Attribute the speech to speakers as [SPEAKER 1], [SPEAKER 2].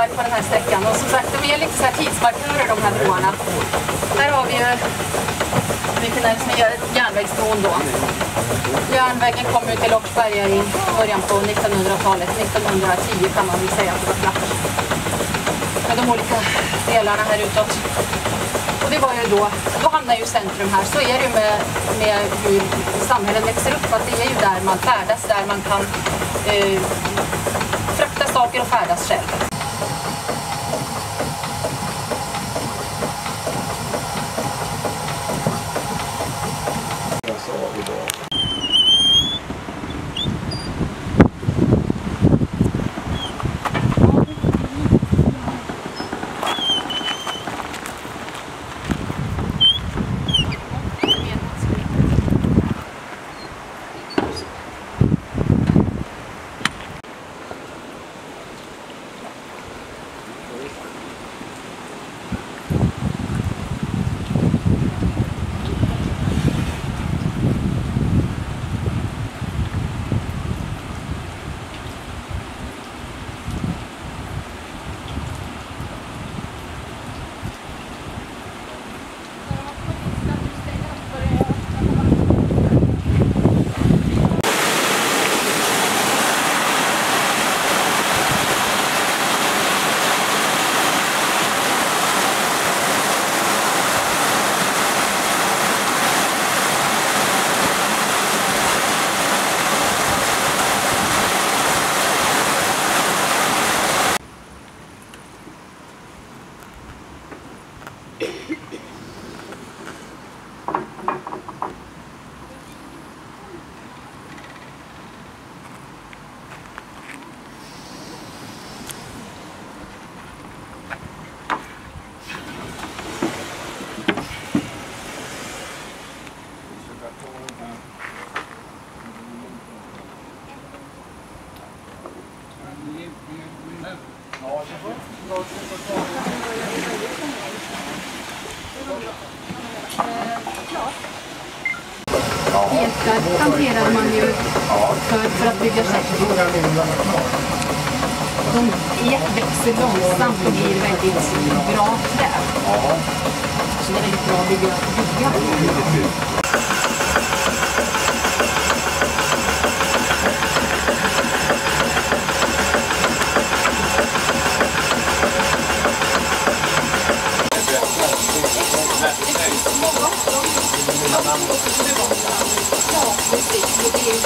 [SPEAKER 1] varit på den här sträckan och som sagt de är lite så här tidsmarkörer de här broarna. Här har vi ju mycket liksom närmare järnvägsbron då. Järnvägen kom ju till Loxberga i början på 1900-talet. 1910 kan man väl säga att det var klart. Med de olika delarna här utåt. Och det var ju då, då hamnar ju centrum här. Så är det ju med, med hur samhällen växer upp. Att det är ju där man färdas, där man kan eh, frakta saker och färdas själv. Getar planterade man ju för, för att bygga säck. De växer långsamt och blir väldigt bra träd. Så det är väldigt bra att bygga. bygga. Ja, precis. Och det är